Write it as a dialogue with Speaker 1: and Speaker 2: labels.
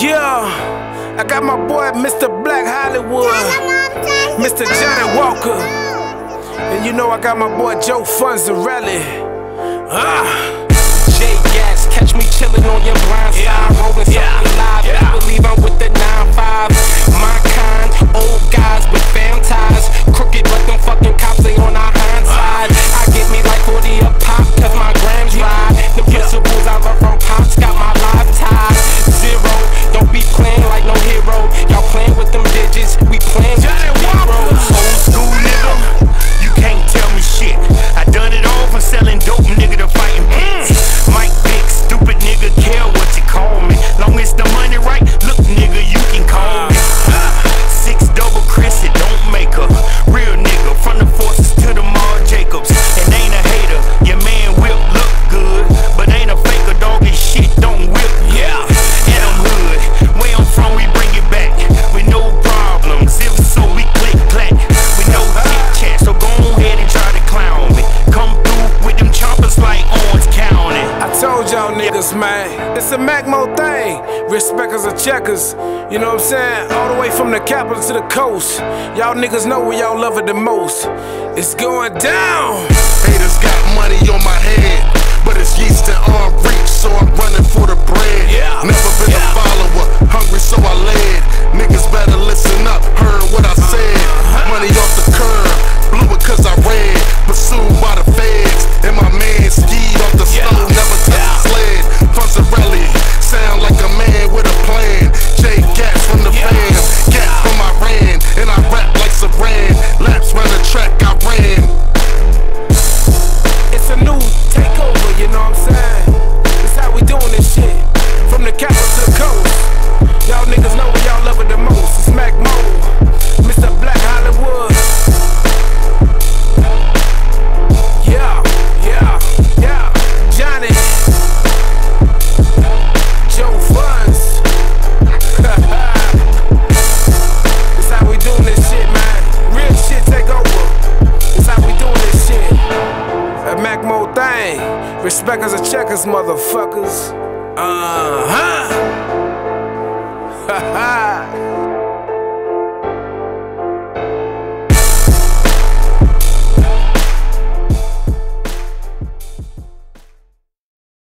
Speaker 1: Yeah, I got my boy Mr. Black Hollywood, Mr. Johnny Walker, and you know I got my boy Joe Funzarelli. Ah.
Speaker 2: J Gas, catch me chillin' on your
Speaker 1: told y'all niggas, man, it's a Macmode thing. Respectors or checkers, you know what I'm saying? All the way from the capital to the coast. Y'all niggas know where y'all love it the most. It's going down.
Speaker 3: Haters got money on my head, but it's yeast and arm reach, so I'm
Speaker 1: Speckers or checkers, motherfuckers. Uh huh. Ha ha.